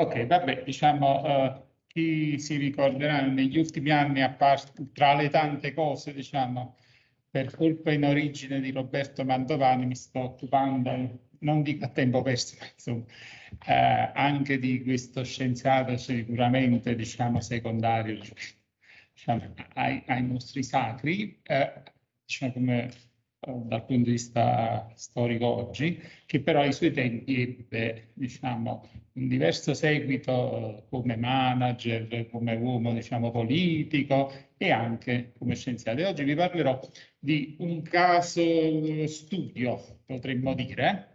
Ok, vabbè, diciamo, uh, chi si ricorderà negli ultimi anni, tra le tante cose, diciamo, per colpa in origine di Roberto Mantovani, mi sto occupando, non dico a tempo perso, ma insomma, eh, anche di questo scienziato sicuramente, diciamo, secondario diciamo, ai, ai, nostri sacri, eh, diciamo come dal punto di vista storico oggi, che però ai suoi tempi ebbe diciamo, un diverso seguito come manager, come uomo diciamo, politico e anche come scienziato. E oggi vi parlerò di un caso studio, potremmo dire,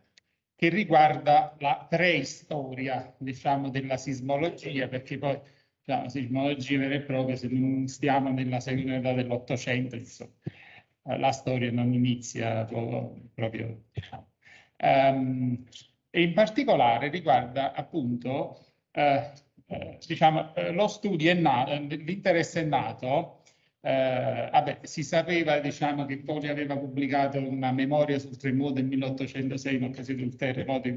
che riguarda la preistoria diciamo, della sismologia, perché poi la sismologia vera e propria, se non stiamo nella seconda metà dell'Ottocento, insomma, la storia non inizia proprio. Um, e in particolare riguarda appunto, eh, eh, diciamo, eh, lo studio l'interesse è nato, eh, vabbè, si sapeva diciamo, che Poli aveva pubblicato una memoria sul terremoto del 1806 in occasione del terremoto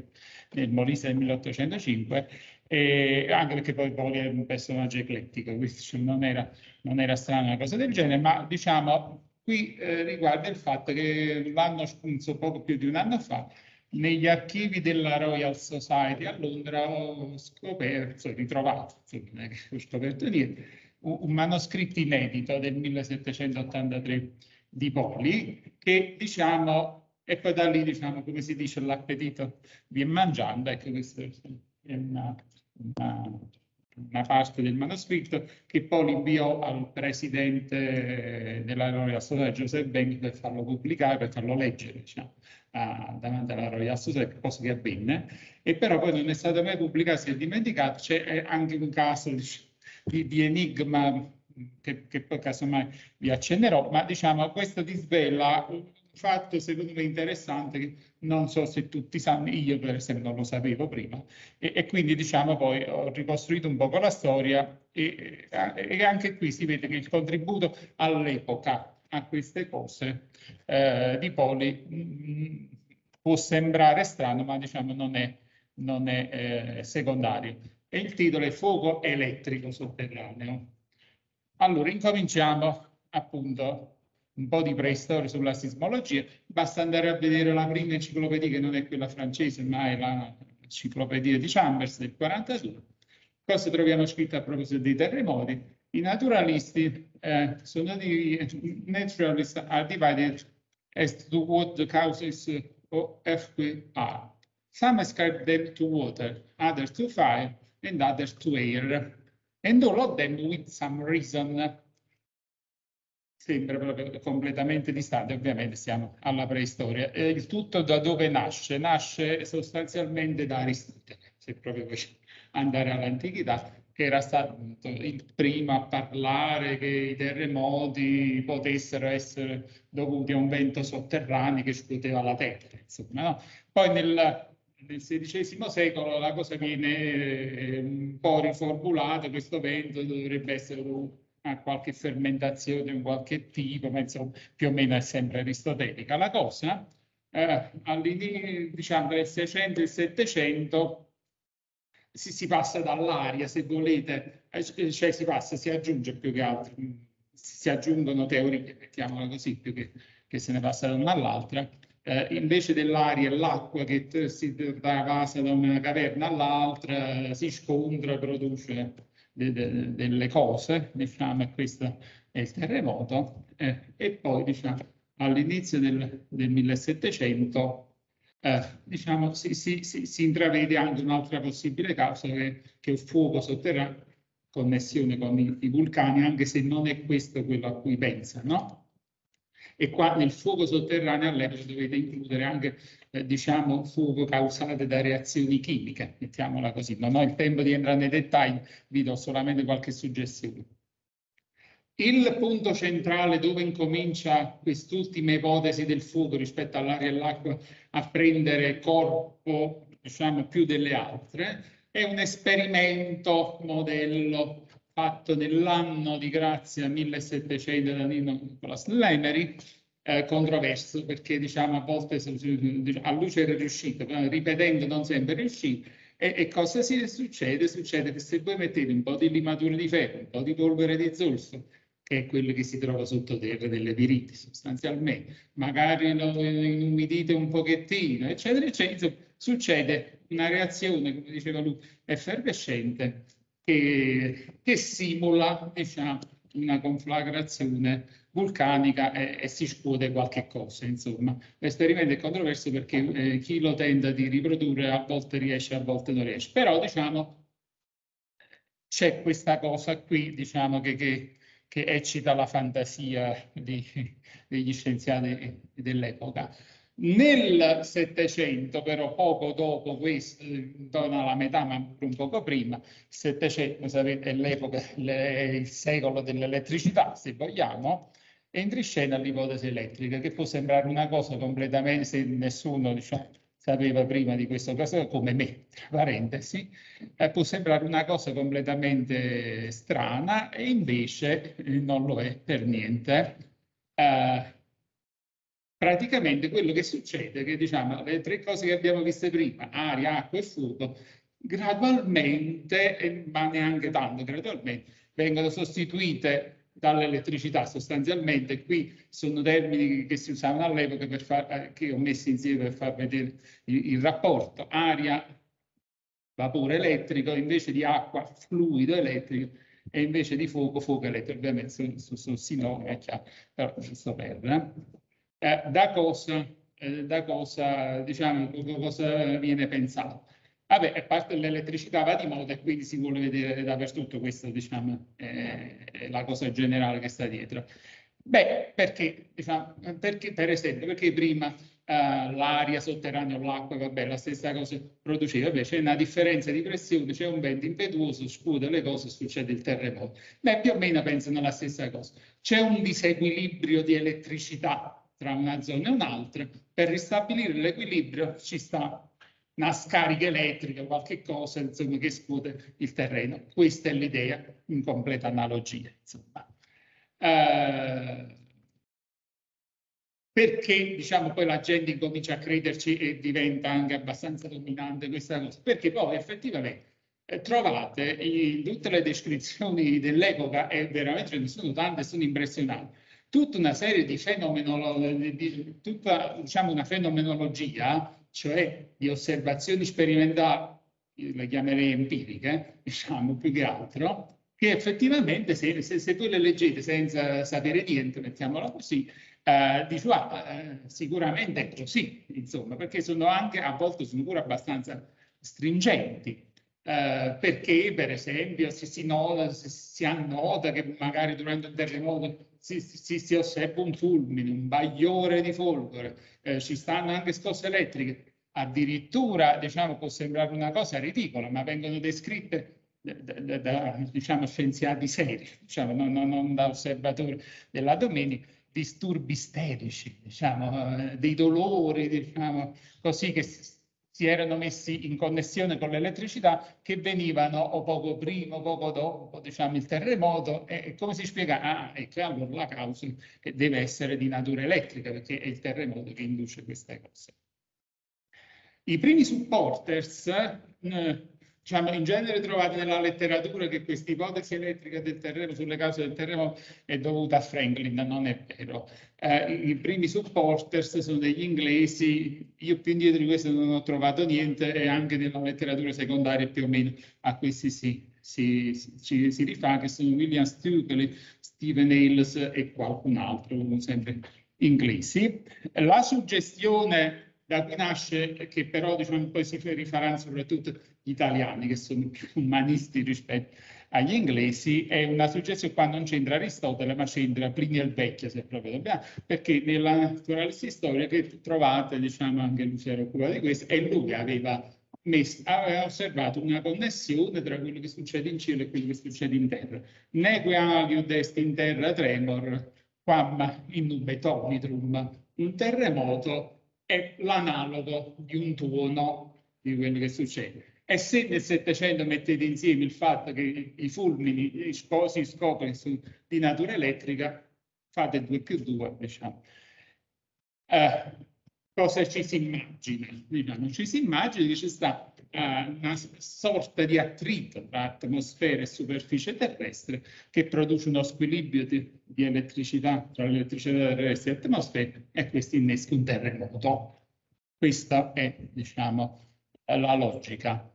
nel Molise del 1805, e anche perché poi Poli è un personaggio eclettico, quindi non era, non era strana una cosa del genere, ma diciamo Qui eh, riguarda il fatto che l'anno scorso, poco più di un anno fa, negli archivi della Royal Society a Londra ho scoperto, ritrovato, non è che ho scoperto niente, un, manoscritto inedito del 1783 di Poli che diciamo, e poi da lì diciamo come si dice l'appetito viene mangiando, ecco questo è una, una una parte del manoscritto che poi l'inviò al presidente della Royal Society, Joseph Banks, per farlo pubblicare, per farlo leggere diciamo, a, davanti alla Royal Society, cosa che avvenne, e però poi non è stato mai pubblicato, si è dimenticato, c'è anche un caso di, di enigma che, che, poi casomai vi accennerò, ma diciamo questo disvela fatto secondo me interessante che non so se tutti sanno, io per esempio non lo sapevo prima e, e quindi diciamo poi ho ricostruito un po' la storia e, e, anche qui si vede che il contributo all'epoca a queste cose eh, di Poli mm, può sembrare strano ma diciamo non è, non è eh, secondario e il titolo è Fuoco elettrico sotterraneo. Allora incominciamo appunto un po' di preistoria sulla sismologia, basta andare a vedere la prima enciclopedia che non è quella francese, ma è l'enciclopedia di Chambers del 42. Cosa troviamo scritto a proposito dei terremoti? I naturalisti eh, sono di, naturalists are divided as to what the causes of earthquake are. Some ascribe them to water, others to fire, and others to air, and all of them with some reason sembra completamente distante, ovviamente siamo alla preistoria. E il tutto da dove nasce? Nasce sostanzialmente da Aristotele, se proprio vuoi andare all'antichità, che era stato il primo a parlare che i terremoti potessero essere dovuti a un vento sotterraneo che scuoteva la terra. Insomma, no? Poi nel, nel XVI secolo la cosa viene eh, un po' riformulata, questo vento dovrebbe essere dovuto a qualche fermentazione di qualche tipo, ma insomma più o meno è sempre aristotelica la cosa. Eh, all'inizio diciamo del 600 e 700 si, si passa dall'aria, se volete, eh, cioè si passa, si aggiunge più che altro, si aggiungono teorie, mettiamola così, più che, che se ne passa da una all'altra. Eh, invece dell'aria e l'acqua che si passa da una caverna all'altra, si scontra, produce de, de, delle cose, diciamo, questo è il terremoto, eh, e poi diciamo, all'inizio del, del 1700 eh, diciamo, si, si, si, si, intravede anche un'altra possibile causa che, che è il fuoco sotterraneo, connessione con i, i, vulcani, anche se non è questo quello a cui pensano. E qua nel fuoco sotterraneo all'epoca dovete includere anche eh, diciamo, fuoco causate da reazioni chimiche, mettiamola così. Non ho il tempo di entrare nei dettagli, vi do solamente qualche suggestione. Il punto centrale dove incomincia quest'ultima ipotesi del fuoco rispetto all'aria e all'acqua a prendere corpo, diciamo, più delle altre, è un esperimento modello fatto nell'anno di grazia 1700 da Nino Nicolas Lemery, eh, controverso perché diciamo a volte a luce era riuscito, ripetendo non sempre riuscito E, e, cosa si succede? Succede che se voi mettete un po' di limatura di ferro, un po' di polvere di zolfo, che è quello che si trova sottoterra delle viriti sostanzialmente, magari lo inumidite un pochettino, eccetera, eccetera, succede una reazione, come diceva lui, effervescente che, che simula diciamo, una conflagrazione vulcanica e, e, si scuote qualche cosa. Insomma, l'esperimento è controverso perché eh, chi lo tenta di riprodurre a volte riesce, a volte non riesce. Però, diciamo, c'è questa cosa qui, diciamo, che, che, che eccita la fantasia di, degli scienziati dell'epoca. Nel Settecento, però poco dopo questo, intorno alla metà, ma un poco prima, il Settecento, sapete, è l'epoca, il secolo dell'elettricità, se vogliamo, entra in scena l'ipotesi elettrica, che può sembrare una cosa completamente, se nessuno diciamo, sapeva prima di questo caso, come me, tra parentesi, eh, può sembrare una cosa completamente strana e invece non lo è per niente. Eh, praticamente quello che succede è che diciamo le tre cose che abbiamo viste prima, aria, acqua e fuoco, gradualmente, ma neanche tanto gradualmente, vengono sostituite dall'elettricità sostanzialmente. Qui sono termini che si usavano all'epoca per far, eh, che ho messo insieme per far vedere il, il rapporto aria, vapore elettrico, invece di acqua, fluido elettrico e invece di fuoco, fuoco elettrico. Ovviamente sono, sono, sono sinonimi, chiaro, però giusto per... Eh? Eh, da, cosa, eh, da cosa, diciamo, cosa viene pensato. Vabbè, a parte l'elettricità va di moda e quindi si vuole vedere dappertutto, questa diciamo, è la cosa generale che sta dietro. Beh, perché, diciamo, perché per esempio, perché prima uh, l'aria sotterranea o l'acqua, vabbè, la stessa cosa produceva, invece c'è una differenza di pressione, c'è un vento impetuoso, scuote le cose, succede il terremoto. Beh, più o meno pensano la stessa cosa. C'è un disequilibrio di elettricità tra una zona e un'altra, per ristabilire l'equilibrio ci sta una scarica elettrica, qualche cosa insomma, che scuote il terreno. Questa è l'idea in completa analogia. Eh, perché diciamo, poi la gente incomincia a crederci e diventa anche abbastanza dominante questa cosa? Perché poi effettivamente eh, trovate in tutte le descrizioni dell'epoca, e veramente ce ne sono tante, sono impressionanti, tutta una serie di fenomeni, di, tutta diciamo, una fenomenologia, cioè di osservazioni sperimentali, le chiamerei empiriche, diciamo più che altro, che effettivamente se, se, se voi le leggete senza sapere niente, mettiamola così, eh, dici, ah, eh, sicuramente è così, insomma, perché sono anche, a volte sono pure abbastanza stringenti. Eh, perché per esempio si, si, nota, si, si annota che magari durante un terremoto si, si, si, osserva un fulmine, un bagliore di folgore, eh, ci stanno anche scosse elettriche. Addirittura, diciamo, può sembrare una cosa ridicola, ma vengono descritte da, da, da diciamo, scienziati seri, diciamo, non, non, non da osservatori della domenica, disturbi isterici, diciamo, eh, dei dolori, diciamo, così che si erano messi in connessione con l'elettricità che venivano o poco prima o poco dopo diciamo, il terremoto e, come si spiega? Ah, e che allora la causa deve essere di natura elettrica perché è il terremoto che induce queste cose. I primi supporters eh, Diciamo, in genere trovate nella letteratura che questa ipotesi elettrica del terreno sulle cause del terremoto è dovuta a Franklin, non è vero. Eh, I primi supporters sono degli inglesi, io più indietro di questo non ho trovato niente e anche nella letteratura secondaria più o meno a questi si, si, si, si rifà, che sono William Stukely, Stephen Hales e qualcun altro, sempre inglesi. La suggestione da cui nasce, che però diciamo, poi si rifaranno soprattutto gli italiani, che sono più umanisti rispetto agli inglesi, è una suggestione qua non c'entra Aristotele, ma c'entra Plinio il Vecchio, se proprio dobbiamo, perché nella naturalista storia che trovate, diciamo, anche lui si era occupato di questo, e lui aveva, messo, aveva osservato una connessione tra quello che succede in cielo e quello che succede in terra. Neque aliud est in terra tremor, quam in nube tonitrum, un terremoto è l'analogo di un tuono di quello che succede. E se nel Settecento mettete insieme il fatto che i fulmini si scoprono di natura elettrica, fate 2 più 2, diciamo. Eh, cosa ci si immagina? Diciamo, ci si immagina che ci sta uh, una sorta di attrito tra atmosfera e superficie terrestre che produce uno squilibrio di, di elettricità tra l'elettricità terrestre e l'atmosfera e questo innesca un terremoto. Questa è, diciamo, la logica.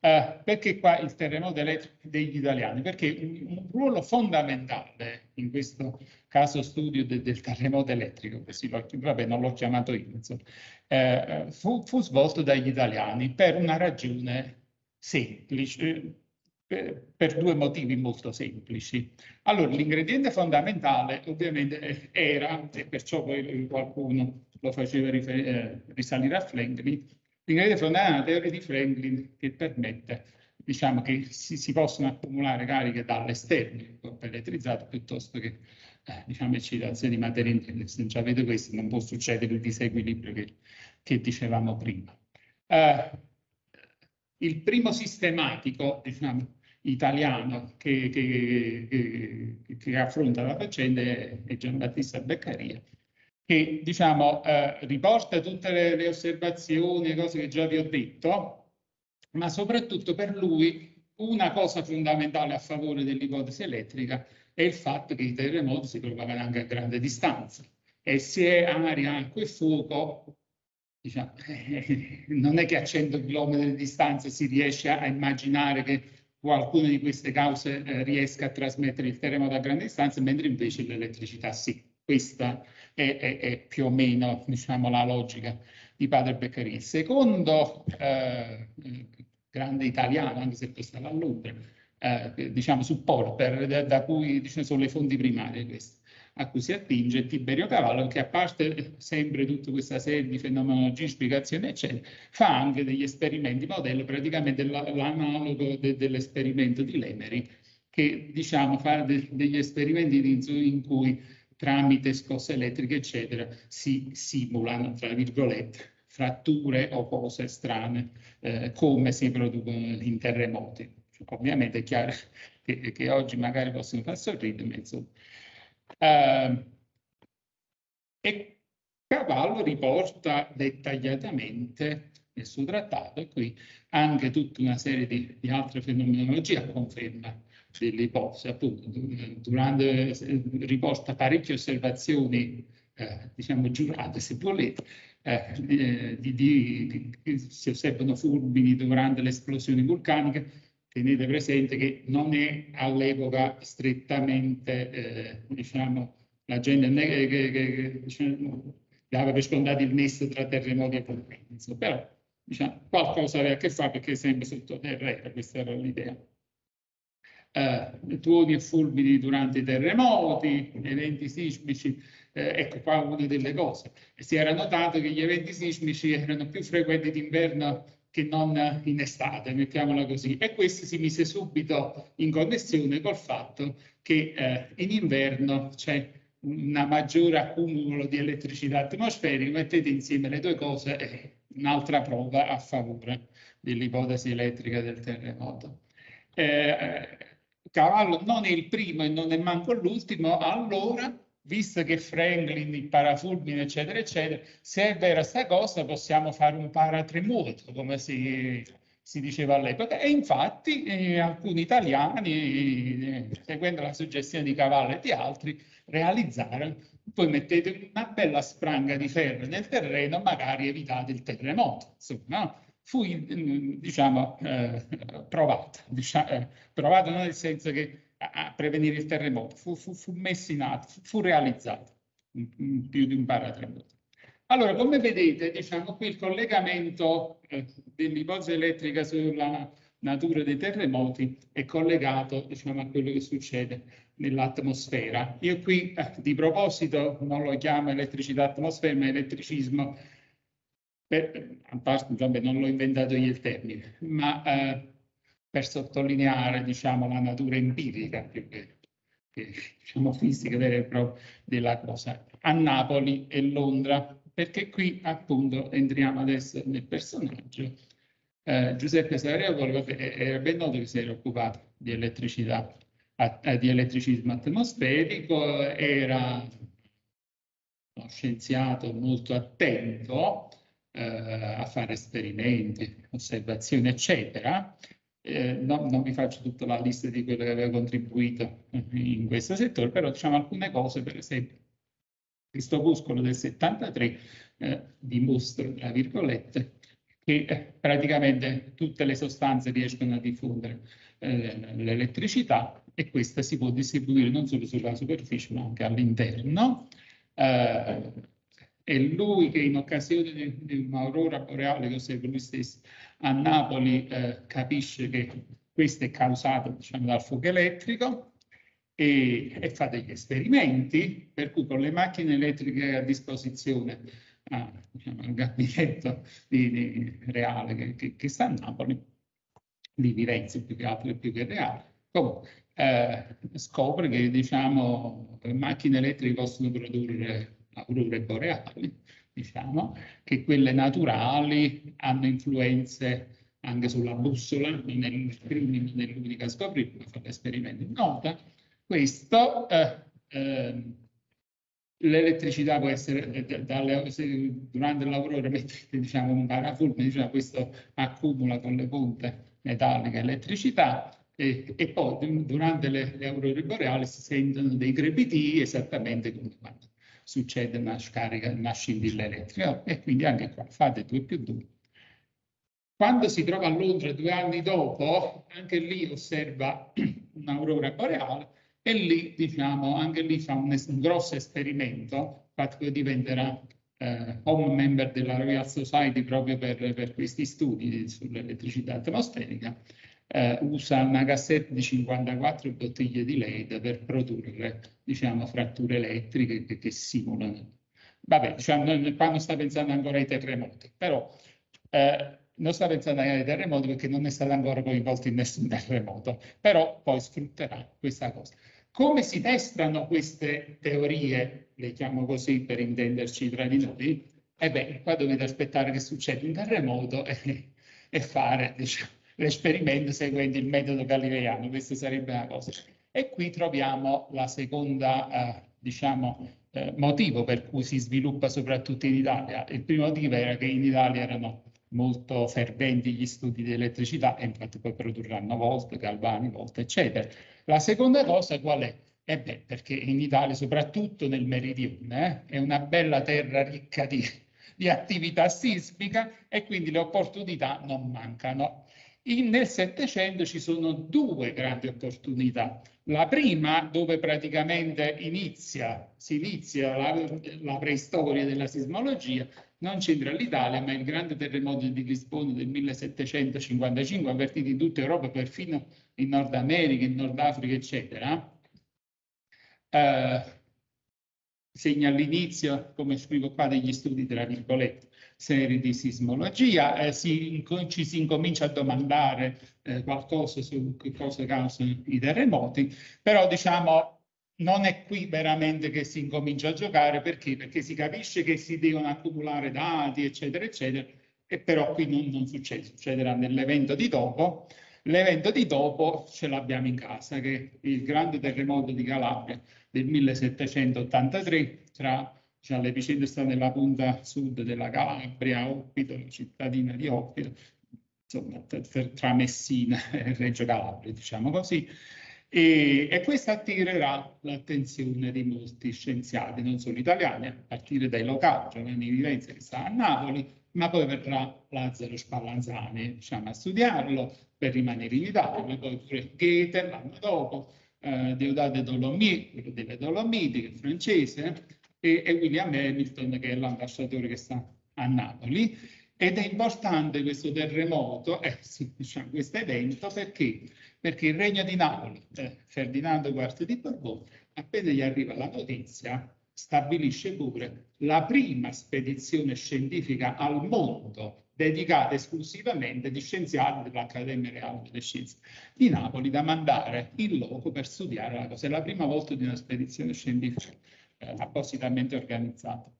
Uh, perché qua il terremoto degli italiani? Perché un, un, ruolo fondamentale in questo caso studio de, del terremoto elettrico, così lo, vabbè, non l'ho chiamato io, insomma, eh, fu, fu, svolto dagli italiani per una ragione semplice, per, per due motivi molto semplici. Allora, l'ingrediente fondamentale ovviamente era, e perciò poi qualcuno lo faceva eh, risalire a Franklin, L'ingrediente fondamentale è una teoria di Franklin che permette diciamo, che si, si possono accumulare cariche dall'esterno del corpo elettrizzato piuttosto che eh, diciamo, eccitazioni di materia interna. Se non avete questo non può succedere il disequilibrio che, che dicevamo prima. Eh, il primo sistematico diciamo, italiano che, che, che, affronta la faccenda è Giambattista Beccaria che diciamo, eh, riporta tutte le, le osservazioni, le cose che già vi ho detto, ma soprattutto per lui una cosa fondamentale a favore dell'ipotesi elettrica è il fatto che i terremoti si propagano anche a grande distanza e se aria, acqua e fuoco, diciamo, eh, non è che a 100 km di distanza si riesce a immaginare che qualcuna di queste cause eh, riesca a trasmettere il terremoto a grande distanza, mentre invece l'elettricità sì. Questa è, è, è, più o meno diciamo, la logica di Padre Beccaria. Il secondo eh, grande italiano, anche se questo è la Londra, eh, diciamo supporter da, da cui diciamo, sono le fonti primarie queste a cui si attinge Tiberio Cavallo, che a parte sempre tutta questa serie di fenomenologie, spiegazioni, eccetera, fa anche degli esperimenti modello, praticamente l'analogo de, dell'esperimento di Lemery, che diciamo fa de, degli esperimenti in cui tramite scosse elettriche, eccetera, si simulano, tra virgolette, fratture o cose strane, eh, come si producono in terremoti. Ovviamente è chiaro che, che oggi magari possono far sorridere, ma insomma. Uh, e Cavallo riporta dettagliatamente nel suo trattato, e qui anche tutta una serie di, di altre fenomenologie a conferma delle ipotesi, appunto, durante, riporta parecchie osservazioni, eh, diciamo, giurate, se volete, eh, di, di, di, si osservano fulmini durante le esplosioni vulcaniche, tenete presente che non è all'epoca strettamente, eh, diciamo, la gente che, che, che diciamo, dava per scontato il nesso tra terremoti e vulcani, però diciamo, qualcosa aveva a che fare perché sempre sottoterra era, questa era l'idea eh, tuoni e fulmini durante i terremoti, eventi sismici, eh, ecco qua una delle cose. Si era notato che gli eventi sismici erano più frequenti d'inverno che non in estate, mettiamola così. E questo si mise subito in connessione col fatto che eh, in inverno c'è una maggiore accumulo di elettricità atmosferica, mettete insieme le due cose e un'altra prova a favore dell'ipotesi elettrica del terremoto. Eh, Cavallo non è il primo e non è manco l'ultimo, allora, visto che Franklin, il parafulmine, eccetera, eccetera, se è vera sta cosa, possiamo fare un paratremoto, come si, si diceva all'epoca. E infatti eh, alcuni italiani, eh, seguendo la suggestione di Cavallo e di altri, realizzarono, poi mettete una bella spranga di ferro nel terreno, magari evitate il terremoto. Insomma, no? Fu diciamo, eh, provata, diciamo, eh, provata non nel senso che a, prevenire il terremoto, fu, fu, fu messo in atto, fu realizzato più di un paraterremoto. Allora, come vedete, diciamo qui il collegamento eh, dell'ipotesi elettrica sulla natura dei terremoti è collegato diciamo, a quello che succede nell'atmosfera. Io qui eh, di proposito non lo chiamo elettricità atmosfera, ma elettricismo per, vabbè, non l'ho inventato io il termine, ma eh, per sottolineare diciamo, la natura empirica più che, che diciamo, fisica vera e propria della cosa. A Napoli e Londra, perché qui appunto entriamo adesso nel personaggio. Eh, Giuseppe Savariopoli era ben noto che si era occupato di elettricità, di elettricismo atmosferico, era uno scienziato molto attento eh, a fare esperimenti, osservazioni, eccetera. Eh, no, non vi faccio tutta la lista di quello che aveva contribuito in questo settore, però diciamo alcune cose, per esempio, questo opuscolo del 73 eh, dimostra, tra virgolette, che eh, praticamente tutte le sostanze riescono a diffondere eh, l'elettricità e questa si può distribuire non solo sulla superficie ma anche all'interno. Eh, è lui che in occasione di, un'aurora boreale che osserva lui stesso a Napoli eh, capisce che questo è causato diciamo, dal fuoco elettrico e, e, fa degli esperimenti per cui con le macchine elettriche a disposizione a, diciamo, al gabinetto di, di reale che, che, che, sta a Napoli di Firenze più che altro più che reale. Comunque eh, scopre che diciamo le macchine elettriche possono produrre aurore boreali, diciamo, che quelle naturali hanno influenze anche sulla bussola, non è l'unica scoprire, ma fa l'esperimento in nota. Questo, eh, eh, l'elettricità può essere, eh, dalle, durante il lavoro mettete diciamo, un parafulmine, diciamo, questo accumula con le punte metalliche elettricità, e, e, poi durante le, le aurore boreali si sentono dei crepitii esattamente come quando succede una scarica, una scintilla elettrica e quindi anche qua fate 2 più 2. Quando si trova a Londra due anni dopo, anche lì osserva un'aurora boreale e lì, diciamo, anche lì fa un, un grosso esperimento, infatti poi diventerà eh, home member della Royal Society proprio per, per questi studi sull'elettricità atmosferica eh, usa una cassetta di 54 bottiglie di LED per produrre, diciamo, fratture elettriche che, che simulano. Vabbè, diciamo, qua non sta pensando ancora ai terremoti, però eh, non sta pensando ai terremoti perché non è stato ancora coinvolto in nessun terremoto, però poi sfrutterà questa cosa. Come si testano queste teorie, le chiamo così per intenderci tra di noi? E eh beh, qua dovete aspettare che succeda un terremoto e, e fare, diciamo, l'esperimento seguendo il metodo galileiano, questa sarebbe una cosa. E qui troviamo la seconda, eh, diciamo, eh, motivo per cui si sviluppa soprattutto in Italia. Il primo motivo era che in Italia erano molto ferventi gli studi di elettricità e infatti poi produrranno volte, galvani, volte, eccetera. La seconda cosa qual è? E beh, perché in Italia, soprattutto nel meridione, eh, è una bella terra ricca di, di attività sismica e quindi le opportunità non mancano. In, nel Settecento ci sono due grandi opportunità. La prima, dove praticamente inizia, si inizia la, la preistoria della sismologia, non c'entra l'Italia, ma il grande terremoto di Lisbona del 1755, avvertito in tutta Europa, perfino in Nord America, in Nord Africa, eccetera, eh, segna l'inizio, come scrivo qua, degli studi, tra virgolette, serie di sismologia, eh, si, ci si incomincia a domandare eh, qualcosa su che cosa causano i terremoti, però diciamo non è qui veramente che si incomincia a giocare, perché? Perché si capisce che si devono accumulare dati, eccetera, eccetera, e però qui non, non succede, succederà nell'evento di dopo. L'evento di dopo ce l'abbiamo in casa, che è il grande terremoto di Calabria del 1783 tra cioè, le vicende stanno nella punta sud della Calabria, Oppido, cittadina di Oppido, insomma, tra Messina e Reggio Calabria, diciamo così. E, e questo attirerà l'attenzione di molti scienziati, non solo italiani, a partire dai locali, Giovanni Vivenza che sta a Napoli, ma poi verrà Lazzaro Spallanzani diciamo, a studiarlo per rimanere in Italia, ma poi pure Goethe l'anno dopo, eh, Deodate Dolomiti, quello delle Dolomiti, che è francese, e, e William Hamilton che è l'ambasciatore che sta a Napoli ed è importante questo terremoto, eh, sì, diciamo, questo evento perché? Perché il regno di Napoli, eh, Ferdinando IV di Borbone, appena gli arriva la notizia, stabilisce pure la prima spedizione scientifica al mondo dedicata esclusivamente di scienziati dell'Accademia Reale delle Scienze di Napoli da mandare in loco per studiare la cosa. È la prima volta di una spedizione scientifica eh, appositamente organizzato.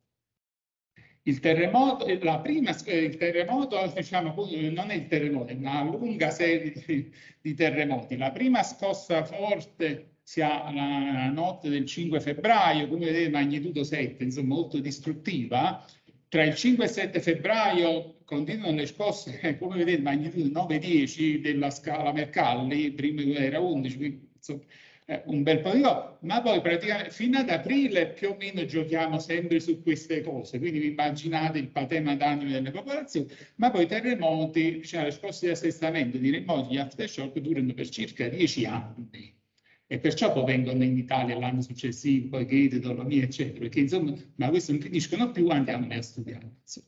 Il terremoto, eh, la prima, eh, il terremoto, diciamo, non è il terremoto, è una lunga serie di, di terremoti. La prima scossa forte si ha la notte del 5 febbraio, come vedete magnitudo 7, insomma molto distruttiva. Tra il 5 e il 7 febbraio continuano le scosse, come vedete magnitudo 9-10 della scala Mercalli, prima era 11, quindi insomma, eh, un bel po' di cose, ma poi praticamente fino ad aprile più o meno giochiamo sempre su queste cose, quindi vi immaginate il patema d'animo delle popolazioni, ma poi terremoti, cioè le scosse di assestamento di terremoti, gli aftershock durano per circa dieci anni e perciò poi vengono in Italia l'anno successivo, poi Gate, Dolomie, eccetera, perché insomma, ma questi non finiscono più, andiamo a studiare. Insomma.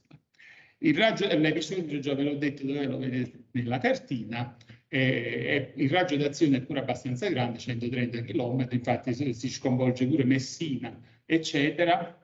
Il raggio dell'episodio, già ve l'ho detto dove lo vedete nella cartina, eh, il raggio d'azione è pure abbastanza grande, 130 km, infatti si, sconvolge pure Messina, eccetera,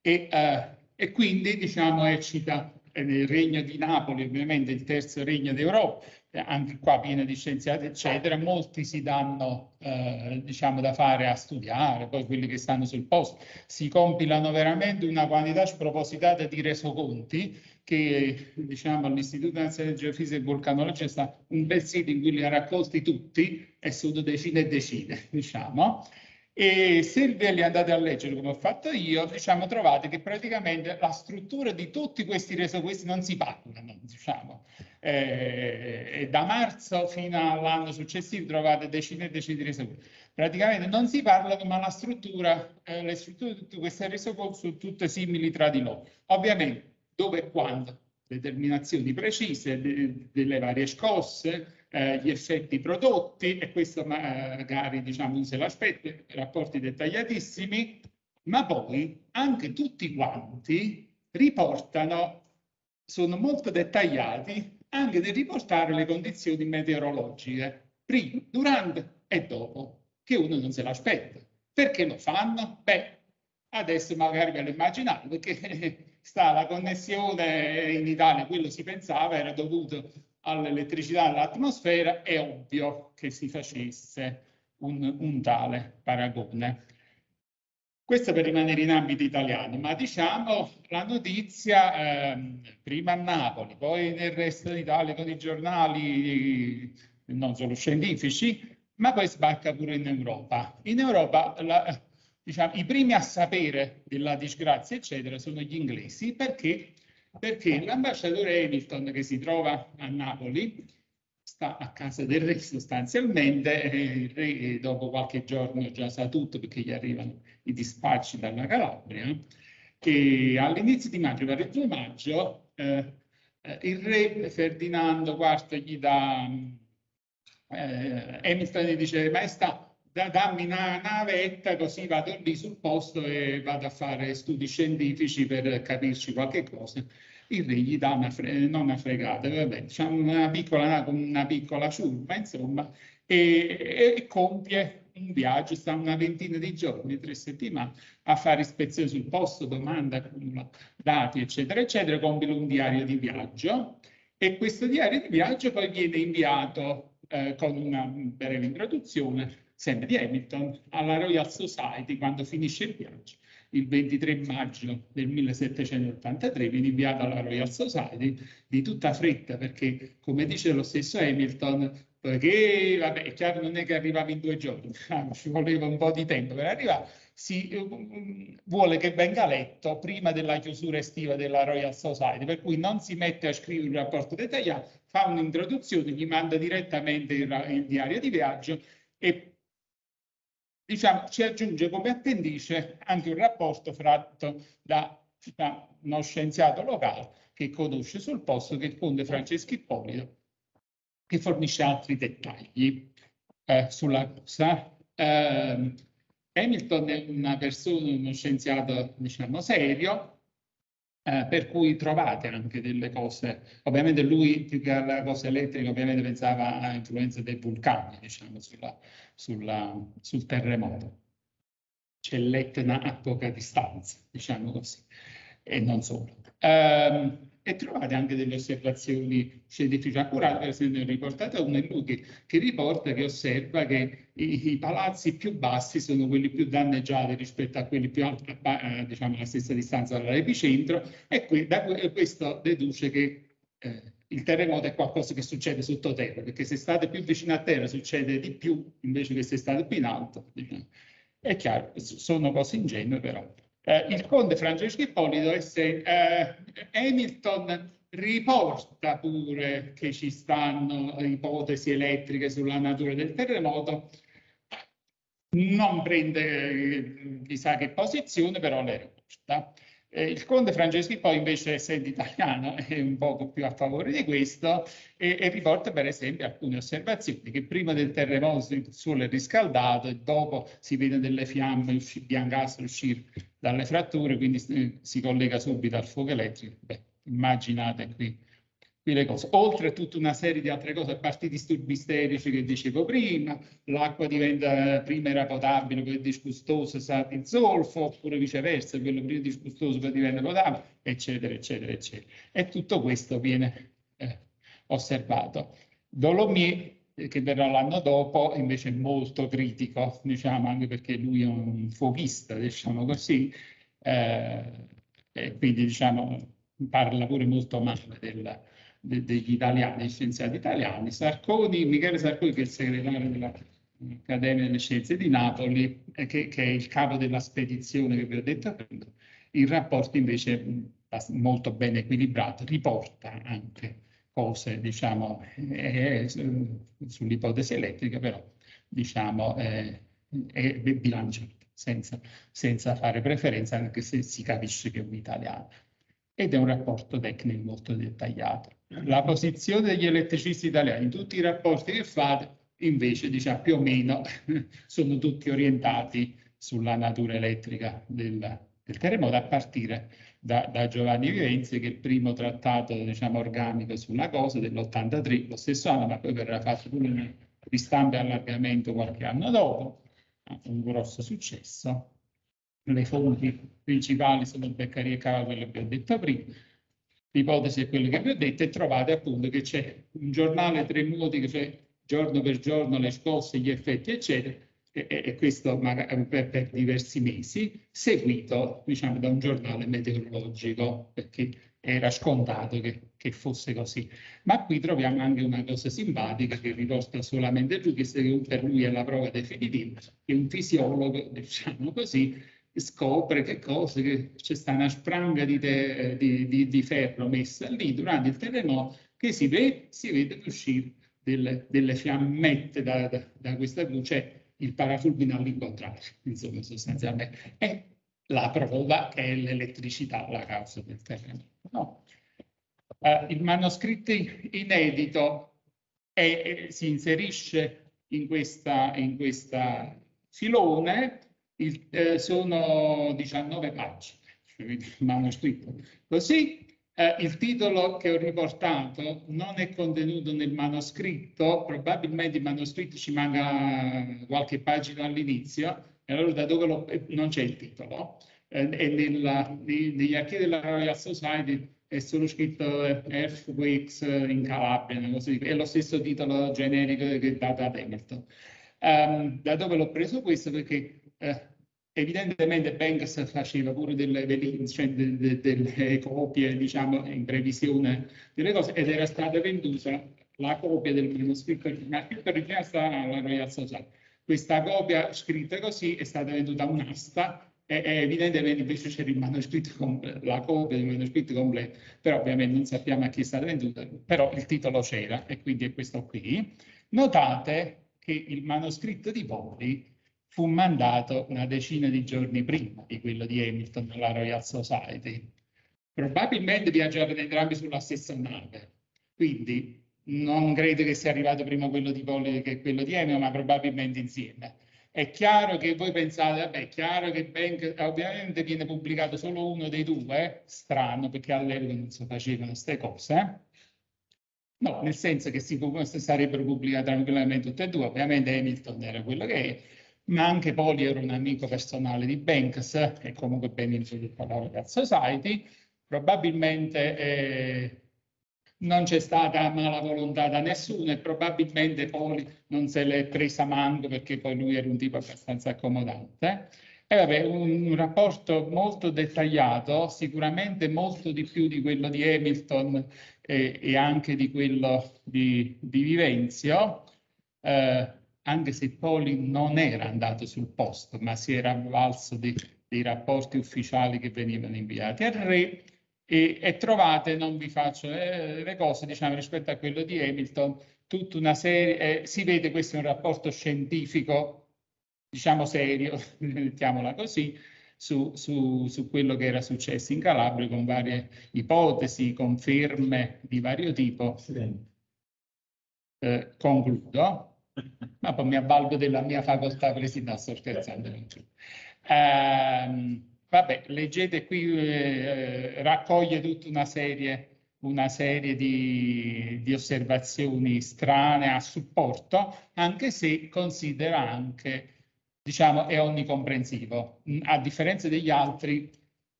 e, eh, e quindi diciamo eccita nel regno di Napoli, ovviamente il terzo regno d'Europa, anche qua pieno di scienziati, eccetera, molti si danno, eh, diciamo, da fare a studiare, poi quelli che stanno sul posto, si compilano veramente una quantità spropositata di resoconti che, diciamo, all'Istituto Nazionale di Geofisica e Vulcanologia sta un bel sito in cui li ha raccolti tutti, e sono decine e decine, diciamo, e se ve li andate a leggere come ho fatto io, diciamo, trovate che praticamente la struttura di tutti questi resoquesti non si parlano, diciamo. Eh, da marzo fino all'anno successivo trovate decine e decine di resoquesti. Praticamente non si parlano, ma la struttura, eh, le strutture di tutte queste resoquesti sono tutte simili tra di loro. Ovviamente, dove e quando, determinazioni precise de, delle varie scosse, eh, gli effetti prodotti e questo magari diciamo se l'aspetta, rapporti dettagliatissimi, ma poi anche tutti quanti riportano, sono molto dettagliati anche nel riportare le condizioni meteorologiche, prima, durante e dopo, che uno non se l'aspetta. Perché lo fanno? Beh, adesso magari ve lo immaginate, perché sta la connessione in Italia, quello si pensava, era dovuto all'elettricità dell'atmosfera, è ovvio che si facesse un, un tale paragone. Questo per rimanere in ambito italiano, ma diciamo la notizia eh, prima a Napoli, poi nel resto d'Italia con i giornali non solo scientifici, ma poi sbarca pure in Europa. In Europa la, diciamo, i primi a sapere della disgrazia, eccetera, sono gli inglesi, perché perché l'ambasciatore Hamilton che si trova a Napoli sta a casa del re sostanzialmente il re dopo qualche giorno già sa tutto perché gli arrivano i dispacci dalla Calabria e all'inizio di maggio, per il 2 maggio, eh, eh, il re Ferdinando IV gli dà, eh, Hamilton gli dice, maestà, dammi una navetta così vado lì sul posto e vado a fare studi scientifici per capirci qualche cosa. Il re gli dà una, fre non una fregata, vabbè, diciamo una piccola, una piccola ciurma, insomma, e, e, compie un viaggio, sta una ventina di giorni, tre settimane, a fare ispezioni sul posto, domanda, dati, eccetera, eccetera, compie un diario di viaggio e questo diario di viaggio poi viene inviato eh, con una breve introduzione sempre di Hamilton, alla Royal Society quando finisce il viaggio. Il 23 maggio del 1783 viene inviato alla Royal Society di tutta fretta perché, come dice lo stesso Hamilton, perché vabbè, è chiaro non è che arrivava in due giorni, ci voleva un po' di tempo per arrivare, si um, vuole che venga letto prima della chiusura estiva della Royal Society, per cui non si mette a scrivere un rapporto dettagliato, fa un'introduzione, gli manda direttamente il, il diario di viaggio e diciamo, ci aggiunge come appendice anche un rapporto fatto da, da uno scienziato locale che conosce sul posto, che è il conte Francesco Ippolito, che fornisce altri dettagli eh, sulla cosa. Eh, Hamilton è una persona, uno scienziato diciamo serio, eh, per cui trovate anche delle cose, ovviamente lui più che alla cosa elettrica ovviamente pensava a influenza dei vulcani, diciamo, sulla, sulla, sul terremoto. C'è l'Etna a poca distanza, diciamo così, e non solo. Um, e trovate anche delle osservazioni scientifiche accurate, per esempio ne ho riportata una che, riporta, che osserva che i, i, palazzi più bassi sono quelli più danneggiati rispetto a quelli più alti, eh, diciamo alla stessa distanza dall'epicentro, e qui, da questo deduce che eh, il terremoto è qualcosa che succede sottoterra, perché se state più vicino a terra succede di più invece che se state più in alto. È chiaro, sono cose ingenue però. Eh, il conte Francesco Ippolito e se eh, Hamilton riporta pure che ci stanno ipotesi elettriche sulla natura del terremoto, non prende eh, chissà che posizione, però le riporta. Eh, il conte Franceschi poi invece, essendo italiano, è un poco più a favore di questo e, e, riporta per esempio alcune osservazioni che prima del terremoto il suolo è riscaldato e dopo si vede delle fiamme biancastre uscire dalle fratture, quindi eh, si collega subito al fuoco elettrico. Beh, immaginate qui qui le cose. Oltre a tutta una serie di altre cose, a parte i disturbi isterici che dicevo prima, l'acqua diventa, prima era potabile, poi è disgustosa, sa di zolfo, oppure viceversa, quello prima disgustoso poi diventa potabile, eccetera, eccetera, eccetera. E tutto questo viene eh, osservato. Dolomier, eh, che verrà l'anno dopo, invece è molto critico, diciamo, anche perché lui è un fuochista, diciamo così, eh, e quindi diciamo parla pure molto male della, de, degli italiani, degli scienziati italiani, Sarconi, Michele Sarconi che è il segretario dell'Accademia delle Scienze di Napoli, eh, che, che, è il capo della spedizione che vi ho detto prima, il rapporto invece molto ben equilibrato, riporta anche cose, diciamo, eh, sull'ipotesi elettrica, però, diciamo, eh, è bilanciata, senza, senza fare preferenza, anche se si capisce che è un italiano ed è un rapporto tecnico molto dettagliato. La posizione degli elettricisti italiani in tutti i rapporti che fate invece diciamo più o meno sono tutti orientati sulla natura elettrica del, del terremoto a partire da, da, Giovanni Vivenzi che è il primo trattato diciamo, organico sulla cosa dell'83 lo stesso anno ma poi verrà fatto pure un ristampe allargamento qualche anno dopo un grosso successo le fonti principali sono Beccaria e Cava, quello che ho detto prima. L'ipotesi è quella che vi ho detto e trovate appunto che c'è un giornale tre modi che c'è giorno per giorno le scosse, gli effetti, eccetera, e, e questo magari per, per, diversi mesi, seguito diciamo, da un giornale meteorologico, perché era scontato che, che, fosse così. Ma qui troviamo anche una cosa simpatica che riporta solamente lui, che per lui è la prova definitiva, che un fisiologo, diciamo così, scopre che cosa, che c'è sta una spranga di, te, di, di, di, ferro messa lì durante il terremoto che si vede, si vede uscire delle, delle fiammette da, da, da, questa luce, il parafulmine all'incontrario, insomma sostanzialmente. È la prova è l'elettricità la causa del terremoto. No. Uh, il manoscritto inedito è, è, si inserisce in questa, in questa filone il, eh, sono 19 pagine, il manoscritto. Così eh, il titolo che ho riportato non è contenuto nel manoscritto, probabilmente il manoscritto ci manca qualche pagina all'inizio, e allora da dove lo, eh, non c'è il titolo. Eh, e nella, negli archivi della Royal Society è solo scritto eh, Earthquakes in Calabria, è lo stesso titolo generico che è dato ad Hamilton. Um, da dove l'ho preso questo? Perché eh, evidentemente Banks faceva pure delle, cioè de, de, delle copie, diciamo, in previsione delle cose ed era stata venduta la copia del manoscritto originale, originale sta alla Royal Society. Questa copia scritta così è stata venduta a un'asta e, e evidentemente invece c'era il manoscritto completo, la copia del manoscritto completo, però ovviamente non sappiamo a chi è stata venduta, però il titolo c'era e quindi è questo qui. Notate che il manoscritto di Poli fu mandato una decina di giorni prima di quello di Hamilton alla Royal Society. Probabilmente viaggiavano entrambi sulla stessa nave, quindi non credo che sia arrivato prima quello di Polly che quello di Hamilton, ma probabilmente insieme. È chiaro che voi pensate, vabbè, è chiaro che Bank, ovviamente viene pubblicato solo uno dei due, strano perché all'epoca non si facevano queste cose. No, nel senso che si, sarebbero pubblicati tranquillamente tutte e due, ovviamente Hamilton era quello che è, ma anche Poli era un amico personale di Banks e comunque ben inserito alla Royal Society. Probabilmente eh, non c'è stata mala volontà da nessuno e probabilmente Poli non se l'è presa manco perché poi lui era un tipo abbastanza accomodante. E vabbè, un, un, rapporto molto dettagliato, sicuramente molto di più di quello di Hamilton e, e anche di quello di, di Vivenzio, eh, anche se Poli non era andato sul posto, ma si era avvalso di, dei rapporti ufficiali che venivano inviati al re, e, e trovate, non vi faccio eh, le cose, diciamo, rispetto a quello di Hamilton, tutta una serie, eh, si vede questo è un rapporto scientifico, diciamo serio, mettiamola così, su, su, su, quello che era successo in Calabria con varie ipotesi, conferme di vario tipo. Eh, concludo, ma poi mi avvalgo della mia facoltà presidente, sto scherzando. Eh, vabbè, leggete qui, eh, raccoglie tutta una serie una serie di, di, osservazioni strane a supporto, anche se considera anche diciamo, è onnicomprensivo. Mm, a differenza degli altri,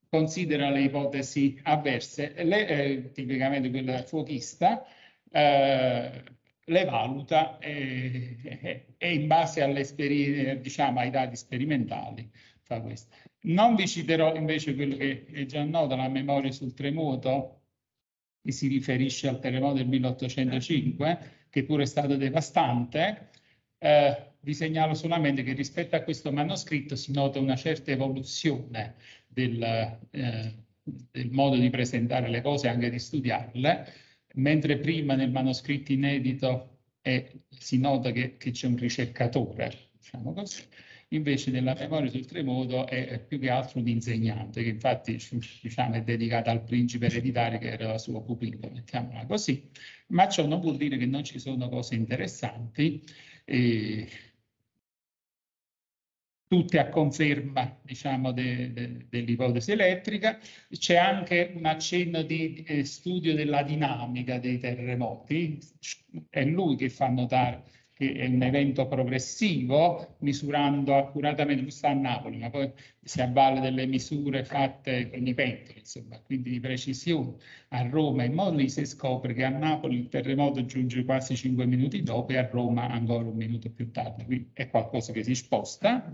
considera le ipotesi avverse, le, eh, tipicamente quella fuochista, eh, le valuta e, e, e in base diciamo, ai dati sperimentali fa questo. Non vi citerò invece quello che è già noto, la memoria sul tremoto, che si riferisce al terremoto del 1805, che pure è stato devastante. Eh, vi segnalo solamente che rispetto a questo manoscritto si nota una certa evoluzione del, eh, del modo di presentare le cose e anche di studiarle, mentre prima nel manoscritto inedito eh, si nota che, che c'è un ricercatore, diciamo così, invece nella memoria sul tremoto è, è più che altro un insegnante, che infatti diciamo, è dedicata al principe ereditario che era la sua pupilla, mettiamola così, ma ciò non vuol dire che non ci sono cose interessanti. E, tutte a conferma diciamo, de, de, dell'ipotesi elettrica. C'è anche un accenno di eh, studio della dinamica dei terremoti, è lui che fa notare che è un evento progressivo, misurando accuratamente, questo a Napoli, ma poi si avvale delle misure fatte con i pentoli, insomma, quindi di precisione. A Roma in Molise scopre che a Napoli il terremoto giunge quasi 5 minuti dopo e a Roma ancora un minuto più tardi, quindi è qualcosa che si sposta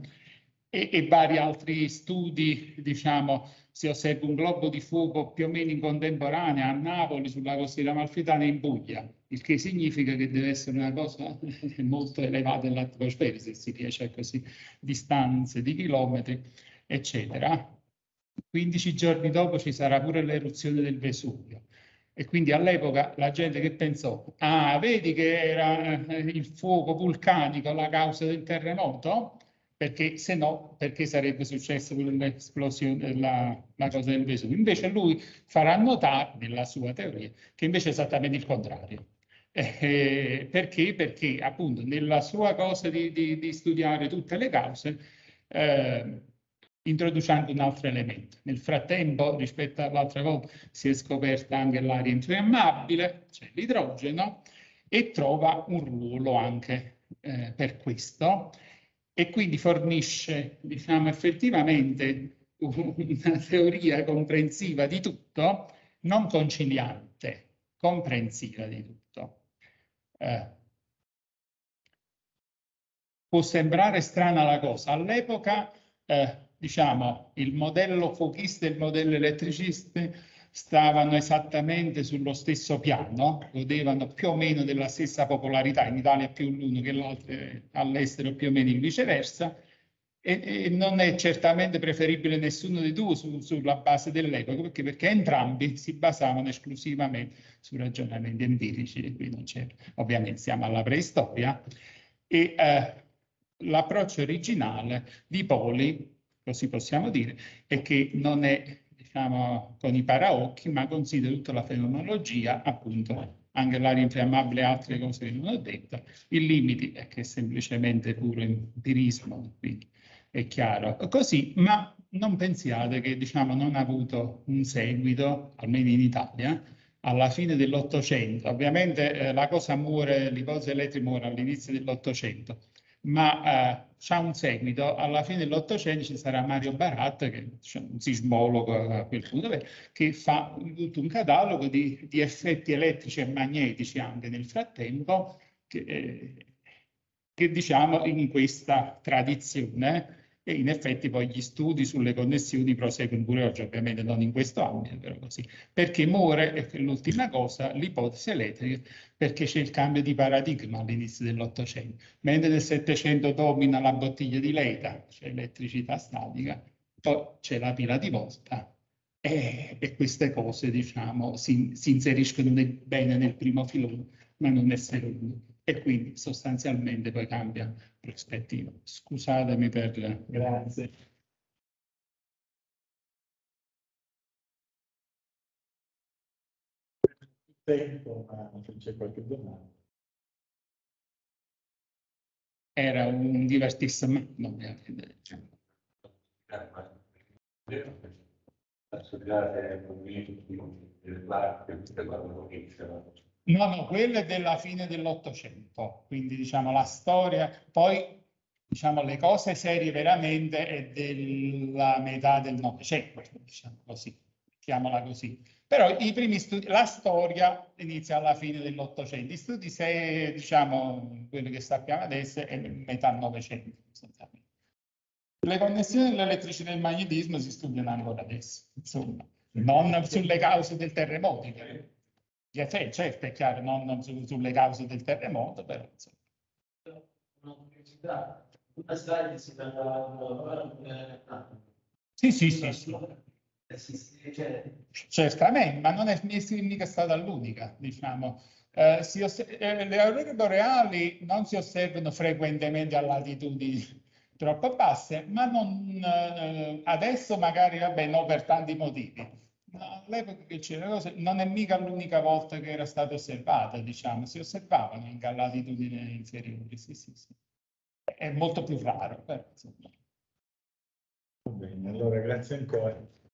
e, e vari altri studi, diciamo, si osserva un globo di fuoco più o meno in contemporanea a Napoli, sulla costiera amalfitana e in Puglia, il che significa che deve essere una cosa molto elevata nell'atmosfera, se si riesce a così distanze di chilometri, eccetera. 15 giorni dopo ci sarà pure l'eruzione del Vesuvio. E quindi all'epoca la gente che pensò, ah, vedi che era eh, il fuoco vulcanico la causa del terremoto? Perché se no, perché sarebbe successo l'esplosione, la, la cosa del Vesuvio. Invece lui farà notare, nella sua teoria, che invece è esattamente il contrario. Eh, perché? Perché appunto nella sua cosa di, di, di studiare tutte le cause, eh, introducendo un altro elemento. Nel frattempo, rispetto all'altra volta, si è scoperta anche l'aria infiammabile, cioè l'idrogeno, e trova un ruolo anche eh, per questo e quindi fornisce, diciamo, effettivamente una teoria comprensiva di tutto, non conciliante, comprensiva di tutto. Eh. Può sembrare strana la cosa, all'epoca, eh, diciamo, il modello fuochista e il modello elettricista stavano esattamente sullo stesso piano, godevano più o meno della stessa popolarità, in Italia più l'uno che l'altro, all'estero più o meno in viceversa, e, e, non è certamente preferibile nessuno dei due su, sulla base dell'epoca, perché, perché, entrambi si basavano esclusivamente su ragionamenti empirici, qui non c'è, ovviamente siamo alla preistoria, e eh, l'approccio originale di Poli, così possiamo dire, è che non è diciamo, con i paraocchi, ma considera tutta la fenomenologia, appunto, anche l'aria infiammabile e altre cose che non ho detto. Il limite è che è semplicemente puro empirismo, quindi è chiaro. Così, ma non pensiate che diciamo, non ha avuto un seguito, almeno in Italia, alla fine dell'Ottocento. Ovviamente eh, la cosa muore, l'ipotesi elettrica muore all'inizio dell'Ottocento, ma eh, c'ha un seguito. Alla fine dell'Ottocento ci sarà Mario Barat, che è un sismologo a quel punto, che fa tutto un catalogo di, di effetti elettrici e magnetici anche nel frattempo, che, eh, che diciamo in questa tradizione E in effetti poi gli studi sulle connessioni proseguono pure oggi, ovviamente non in questo ambito, però così. Perché muore, l'ultima cosa, l'ipotesi elettrica, perché c'è il cambio di paradigma all'inizio dell'Ottocento. Mentre nel Settecento domina la bottiglia di Leyda, c'è elettricità statica, poi c'è la pila di Volta, e, e, queste cose, diciamo, si, si inseriscono nel, bene nel primo filone, ma non nel secondo. E quindi sostanzialmente poi cambia prospettiva. Scusatemi per... Grazie. Tempo, ma c'è qualche domanda. Era un divertimento, ovviamente. No, no, quello è della fine dell'Ottocento, quindi diciamo la storia, poi diciamo le cose serie veramente è della metà del Novecento, diciamo così, chiamola così. Però i primi studi, la storia inizia alla fine dell'Ottocento, gli studi se diciamo quello che sappiamo adesso è metà Novecento sostanzialmente. Le connessioni dell'elettricità e del magnetismo si studiano ancora adesso, insomma, non sulle cause del terremoto. Cioè, certo, è chiaro, non su, sulle cause del terremoto, però insomma. Una slide si parla Sì, sì, sì, sì. Certamente, ma non è mica stata l'unica, diciamo. Eh, eh, le aurore boreali non si osservano frequentemente a latitudini troppo basse, ma non, eh, adesso magari vabbè, no per tanti motivi. All'epoca che c'era cose, non è mica l'unica volta che era stata osservata, diciamo, si osservavano anche a latitudini inferiori, sì, sì, sì. È molto più raro. Però, bene, allora grazie ancora.